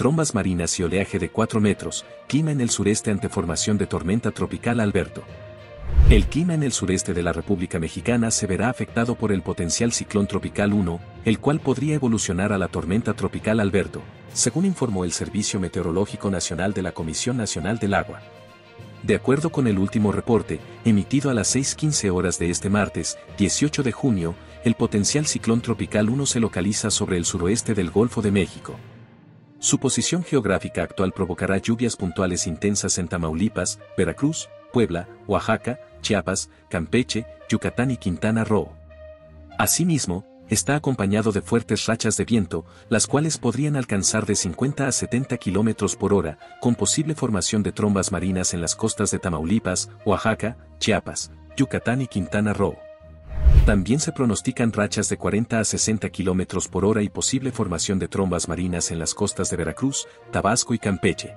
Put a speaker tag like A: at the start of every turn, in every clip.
A: trombas marinas y oleaje de 4 metros, clima en el sureste ante formación de tormenta tropical Alberto. El clima en el sureste de la República Mexicana se verá afectado por el potencial ciclón tropical 1, el cual podría evolucionar a la tormenta tropical Alberto, según informó el Servicio Meteorológico Nacional de la Comisión Nacional del Agua. De acuerdo con el último reporte, emitido a las 6.15 horas de este martes, 18 de junio, el potencial ciclón tropical 1 se localiza sobre el suroeste del Golfo de México. Su posición geográfica actual provocará lluvias puntuales intensas en Tamaulipas, Veracruz, Puebla, Oaxaca, Chiapas, Campeche, Yucatán y Quintana Roo. Asimismo, está acompañado de fuertes rachas de viento, las cuales podrían alcanzar de 50 a 70 km por hora, con posible formación de trombas marinas en las costas de Tamaulipas, Oaxaca, Chiapas, Yucatán y Quintana Roo. También se pronostican rachas de 40 a 60 km por hora y posible formación de trombas marinas en las costas de Veracruz, Tabasco y Campeche.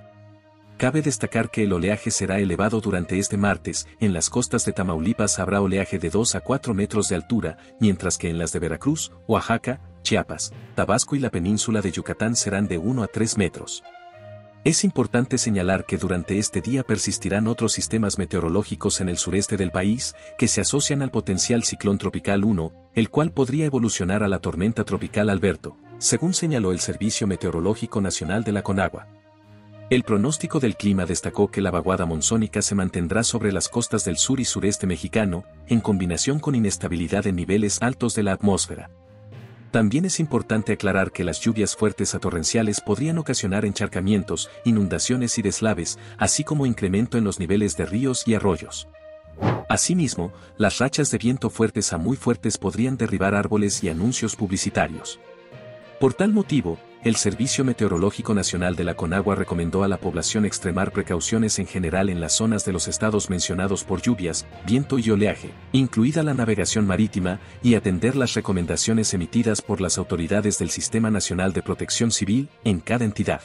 A: Cabe destacar que el oleaje será elevado durante este martes, en las costas de Tamaulipas habrá oleaje de 2 a 4 metros de altura, mientras que en las de Veracruz, Oaxaca, Chiapas, Tabasco y la península de Yucatán serán de 1 a 3 metros. Es importante señalar que durante este día persistirán otros sistemas meteorológicos en el sureste del país, que se asocian al potencial ciclón tropical 1, el cual podría evolucionar a la tormenta tropical Alberto, según señaló el Servicio Meteorológico Nacional de la Conagua. El pronóstico del clima destacó que la vaguada monzónica se mantendrá sobre las costas del sur y sureste mexicano, en combinación con inestabilidad en niveles altos de la atmósfera. También es importante aclarar que las lluvias fuertes a torrenciales podrían ocasionar encharcamientos, inundaciones y deslaves, así como incremento en los niveles de ríos y arroyos. Asimismo, las rachas de viento fuertes a muy fuertes podrían derribar árboles y anuncios publicitarios. Por tal motivo, el Servicio Meteorológico Nacional de la Conagua recomendó a la población extremar precauciones en general en las zonas de los estados mencionados por lluvias, viento y oleaje, incluida la navegación marítima, y atender las recomendaciones emitidas por las autoridades del Sistema Nacional de Protección Civil en cada entidad.